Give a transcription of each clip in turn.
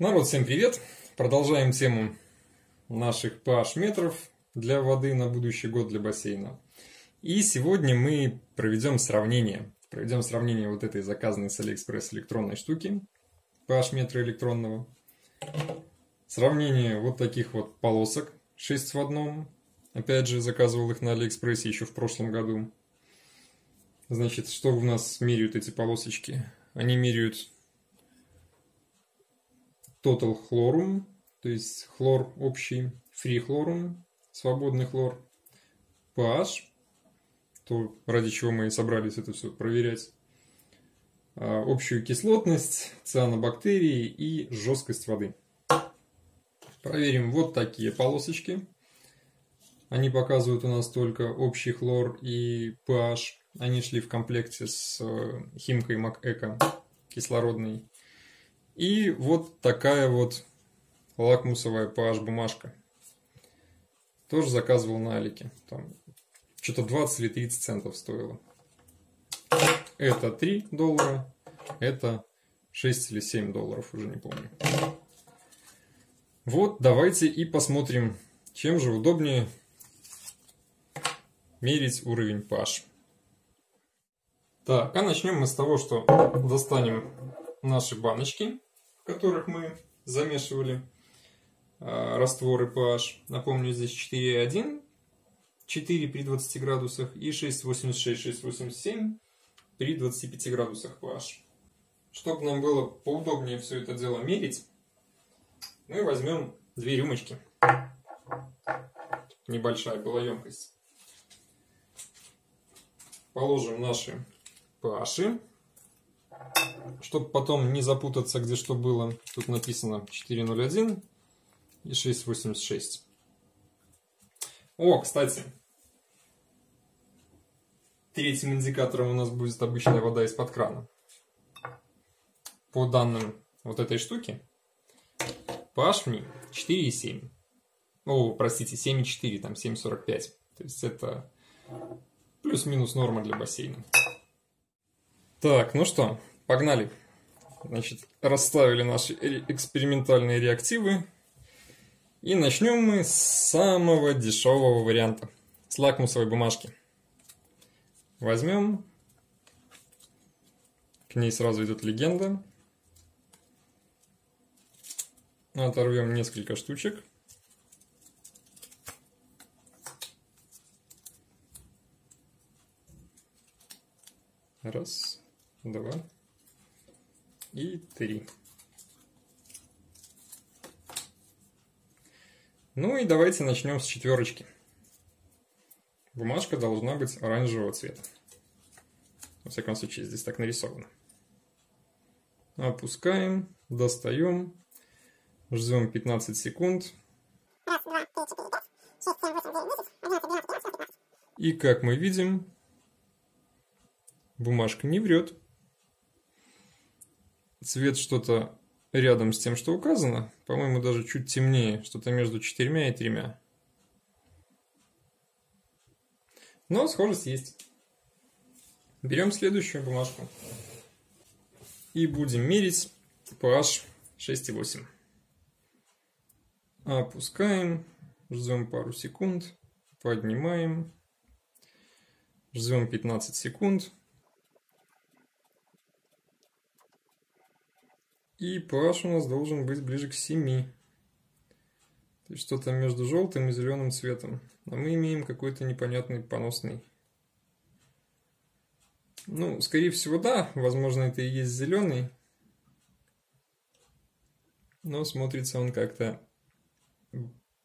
Народ, всем привет! Продолжаем тему наших pH-метров для воды на будущий год для бассейна. И сегодня мы проведем сравнение. Проведем сравнение вот этой заказанной с Алиэкспресс электронной штуки, pH-метра электронного. Сравнение вот таких вот полосок 6 в одном. Опять же, заказывал их на Алиэкспрессе еще в прошлом году. Значит, что у нас меряют эти полосочки? Они меряют total хлорум, то есть хлор общий, free хлорум, свободный хлор, pH, то ради чего мы и собрались это все проверять, а, общую кислотность, цианобактерии и жесткость воды. Проверим вот такие полосочки. Они показывают у нас только общий хлор и pH. Они шли в комплекте с э, химкой МакЭко кислородной и вот такая вот лакмусовая PH бумажка. Тоже заказывал на Алике. Там что-то 20 или 30 центов стоило. Это 3 доллара, это 6 или 7 долларов, уже не помню. Вот, давайте и посмотрим, чем же удобнее мерить уровень pH. Так, а начнем мы с того, что достанем наши баночки которых мы замешивали э, растворы pH. Напомню, здесь 4,1, 4 при 20 градусах и 6,86, 6,87 при 25 градусах pH. Чтобы нам было поудобнее все это дело мерить, мы возьмем две рюмочки. Небольшая была емкость. Положим наши pH чтобы потом не запутаться, где что было, тут написано 4.01 и 6.86. О, кстати, третьим индикатором у нас будет обычная вода из-под крана. По данным вот этой штуки, pH в ней 4,7. О, простите, 7,4, там 7,45. То есть это плюс-минус норма для бассейна. Так, ну что, Погнали. Значит, расставили наши экспериментальные реактивы. И начнем мы с самого дешевого варианта. С лакмусовой бумажки. Возьмем. К ней сразу идет легенда. Оторвем несколько штучек. Раз, два, и 3. Ну и давайте начнем с четверочки. Бумажка должна быть оранжевого цвета. Во всяком случае, здесь так нарисовано. Опускаем, достаем, ждем 15 секунд. И как мы видим, бумажка не врет цвет что-то рядом с тем, что указано. По-моему, даже чуть темнее, что-то между четырьмя и тремя. Но схожесть есть. Берем следующую бумажку. И будем мерить pH 6,8. Опускаем, ждем пару секунд, поднимаем, ждем 15 секунд. И pH у нас должен быть ближе к 7. То есть что-то между желтым и зеленым цветом. А мы имеем какой-то непонятный поносный. Ну, скорее всего, да. Возможно, это и есть зеленый. Но смотрится он как-то...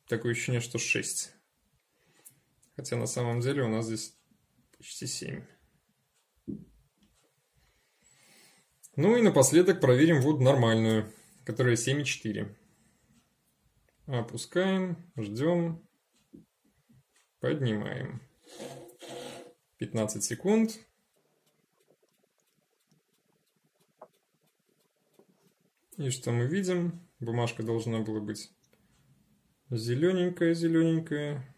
Такое ощущение, что 6. Хотя на самом деле у нас здесь почти 7. Ну и напоследок проверим воду нормальную, которая 7,4. Опускаем, ждем, поднимаем. 15 секунд. И что мы видим? Бумажка должна была быть зелененькая-зелененькая.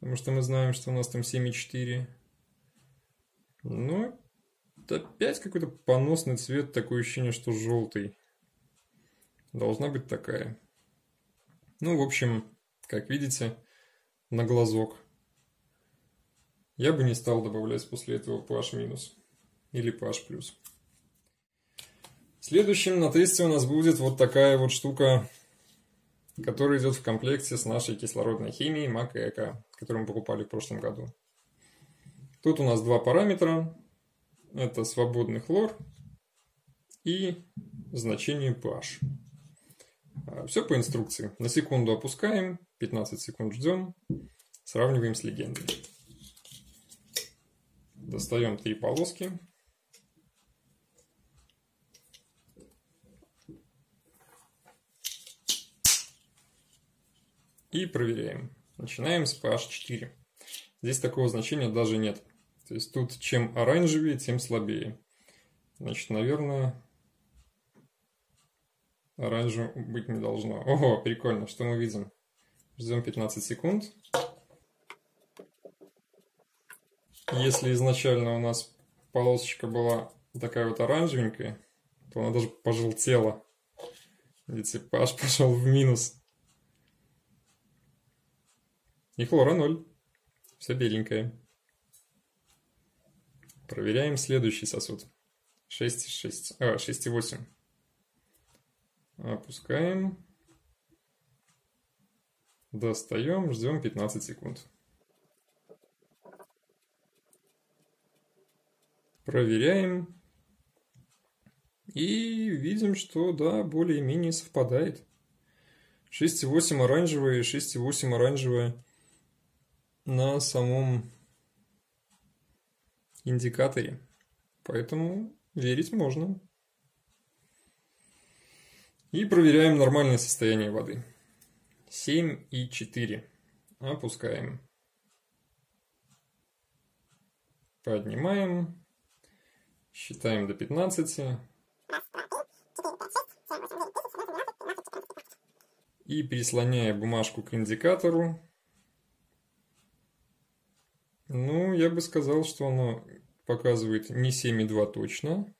Потому что мы знаем, что у нас там 7,4. Ну, опять какой-то поносный цвет, такое ощущение, что желтый. должна быть такая. Ну, в общем, как видите, на глазок. Я бы не стал добавлять после этого PH минус или PH плюс. Следующим на тесте у нас будет вот такая вот штука, которая идет в комплекте с нашей кислородной химией МАК ЭКО, которую мы покупали в прошлом году. Тут у нас два параметра. Это свободный хлор и значение pH. А, Все по инструкции. На секунду опускаем, 15 секунд ждем, сравниваем с легендой. Достаем три полоски. И проверяем. Начинаем с pH 4. Здесь такого значения даже нет. То есть тут чем оранжевее, тем слабее. Значит, наверное, оранжевым быть не должно. Ого, прикольно, что мы видим? Ждем 15 секунд. Если изначально у нас полосочка была такая вот оранжевенькая, то она даже пожелтела. Видите, pH пошел в минус. И хлора 0. Все беленькое. Проверяем следующий сосуд. 6,6. А, 6,8. Опускаем. Достаем, ждем 15 секунд. Проверяем. И видим, что да, более-менее совпадает. 6,8 оранжевое и 6,8 оранжевое на самом индикаторе. Поэтому верить можно. И проверяем нормальное состояние воды. 7 и 4. Опускаем. Поднимаем. Считаем до 15. И прислоняя бумажку к индикатору, ну, я бы сказал, что оно показывает не 7,2 точно,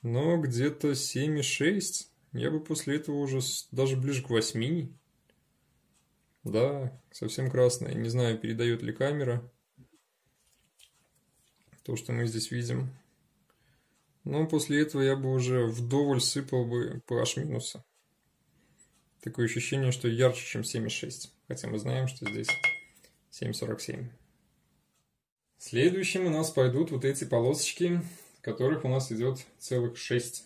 но где-то 7,6. Я бы после этого уже даже ближе к 8. Да, совсем красное. Не знаю, передает ли камера то, что мы здесь видим. Но после этого я бы уже вдоволь сыпал бы pH минуса. Такое ощущение, что ярче, чем 7,6. Хотя мы знаем, что здесь 7,47. Следующим у нас пойдут вот эти полосочки, которых у нас идет целых 6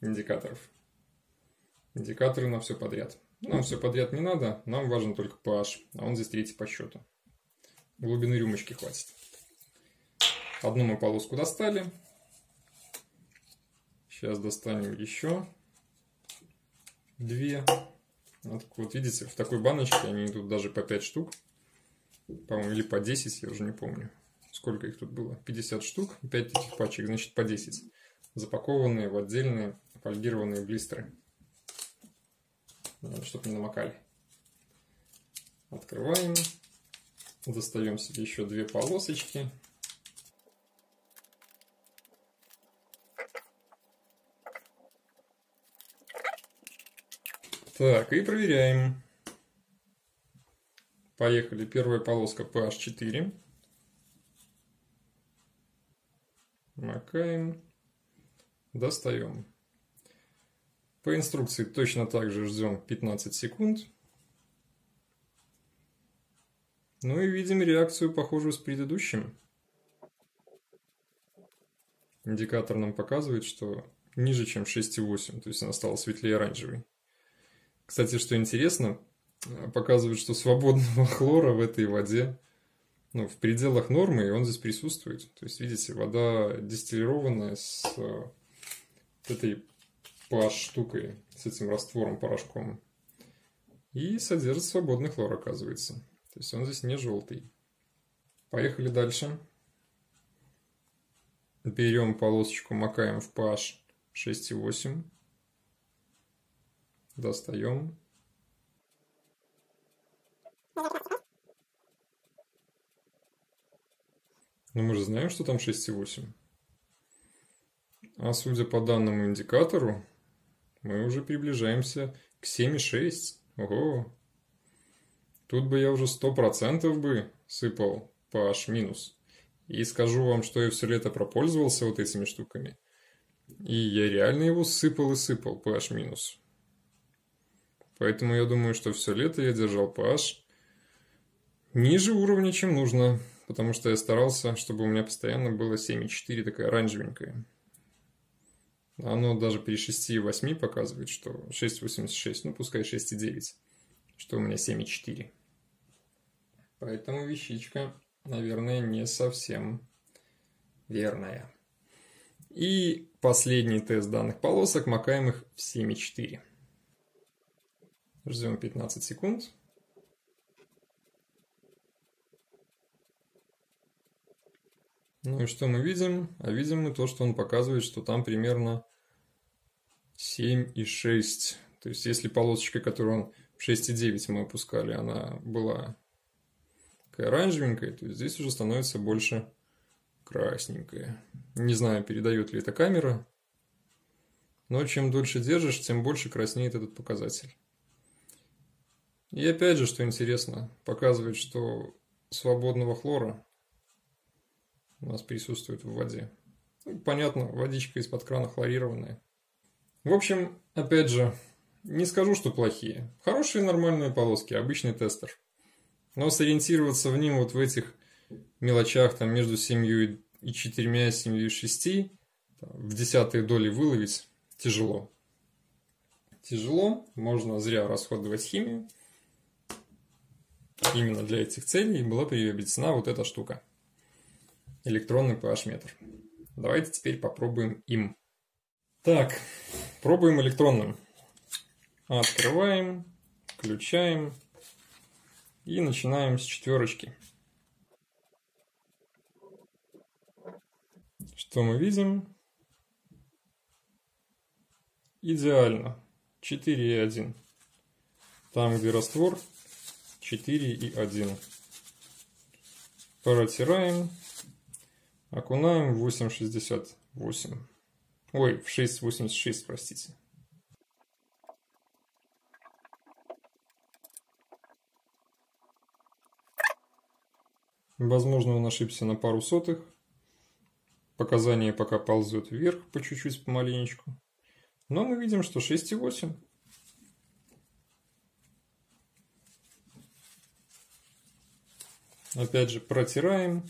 индикаторов. Индикаторы на все подряд. Нам все подряд не надо, нам важен только pH, а он здесь третий по счету. Глубины рюмочки хватит. Одну мы полоску достали. Сейчас достанем еще две. Вот, вот видите, в такой баночке они идут даже по 5 штук по-моему, или по 10, я уже не помню. Сколько их тут было? 50 штук, 5 таких пачек, значит по 10. Запакованные в отдельные фольгированные блистеры. Чтобы не намокали. Открываем. Достаем себе еще две полосочки. Так, и проверяем. Поехали. Первая полоска PH4. Макаем. Достаем. По инструкции точно так же ждем 15 секунд. Ну и видим реакцию, похожую с предыдущим. Индикатор нам показывает, что ниже, чем 6,8, то есть она стала светлее оранжевой. Кстати, что интересно, показывает, что свободного хлора в этой воде ну, в пределах нормы, и он здесь присутствует. То есть, видите, вода дистиллированная с вот этой pH-штукой, с этим раствором, порошком. И содержит свободный хлор, оказывается. То есть, он здесь не желтый. Поехали дальше. Берем полосочку, макаем в pH 6,8. Достаем. Но мы же знаем, что там 6,8. А судя по данному индикатору, мы уже приближаемся к 7,6. Ого! Тут бы я уже 100% бы сыпал PH минус. И скажу вам, что я все лето пропользовался вот этими штуками. И я реально его сыпал и сыпал, PH минус. Поэтому я думаю, что все лето я держал PH ниже уровня, чем нужно. Потому что я старался, чтобы у меня постоянно было 7,4 такая оранжевенькая. Оно даже при 6,8 показывает, что 6,86, ну пускай 6,9, что у меня 7,4. Поэтому вещичка, наверное, не совсем верная. И последний тест данных полосок, макаем их в 7,4. Ждем 15 секунд. Ну и что мы видим? А видим мы то, что он показывает, что там примерно 7,6. То есть, если полосочка, которую он в 6,9 мы опускали, она была такая оранжевенькая, то здесь уже становится больше красненькая. Не знаю, передает ли это камера, но чем дольше держишь, тем больше краснеет этот показатель. И опять же, что интересно, показывает, что свободного хлора у нас присутствует в воде. Ну, понятно, водичка из-под крана хлорированная. В общем, опять же, не скажу, что плохие. Хорошие нормальные полоски, обычный тестер. Но сориентироваться в ним вот в этих мелочах, там между 7 и 4, 7 и 6, в десятые доли выловить тяжело. Тяжело, можно зря расходовать химию. Именно для этих целей была приобретена вот эта штука. Электронный pH-метр. Давайте теперь попробуем им. Так, пробуем электронным. Открываем, включаем. И начинаем с четверочки. Что мы видим? Идеально. 4,1. Там, где раствор, 4,1. Протираем. Окунаем в 8,68. Ой, в 6,86, простите. Возможно, он ошибся на пару сотых. Показания пока ползут вверх по чуть-чуть, помаленечку. Но мы видим, что 6,8. Опять же, протираем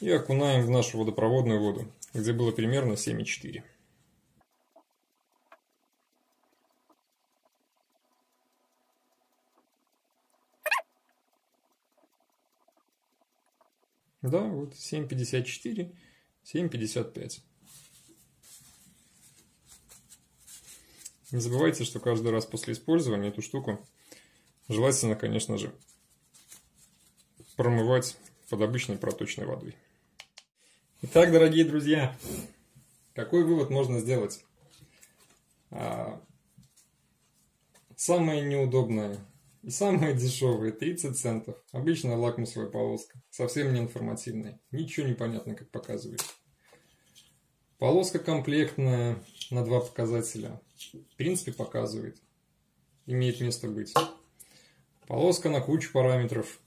и окунаем в нашу водопроводную воду, где было примерно 7,4. Да, вот 7,54, 7,55. Не забывайте, что каждый раз после использования эту штуку желательно, конечно же, промывать под обычной проточной водой. Итак, дорогие друзья, какой вывод можно сделать? А, самое неудобное и самое дешевое 30 центов. Обычная лакмусовая полоска. Совсем не информативная. Ничего не понятно, как показывает. Полоска комплектная на два показателя. В принципе, показывает. Имеет место быть. Полоска на кучу параметров.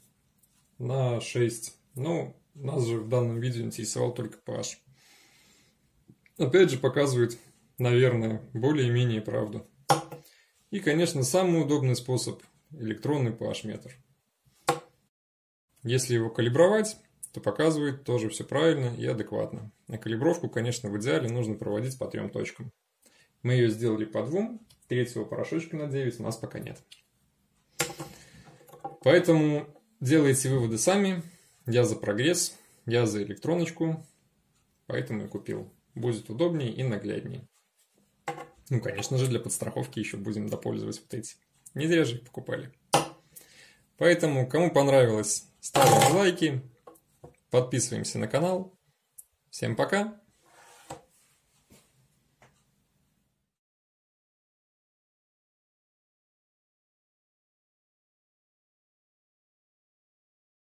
На 6. Ну, нас же в данном видео интересовал только pH. Опять же, показывает, наверное, более-менее правду. И, конечно, самый удобный способ электронный pH-метр. Если его калибровать, то показывает тоже все правильно и адекватно. А калибровку, конечно, в идеале нужно проводить по трем точкам. Мы ее сделали по двум, третьего порошочка на 9 у нас пока нет. Поэтому делайте выводы сами. Я за прогресс, я за электроночку, поэтому и купил. Будет удобнее и нагляднее. Ну, конечно же, для подстраховки еще будем допользовать вот эти. Не зря же их покупали. Поэтому, кому понравилось, ставим лайки, подписываемся на канал. Всем пока!